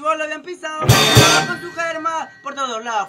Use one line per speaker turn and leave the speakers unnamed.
vos lo habían pisado. Con su germa por todos lados.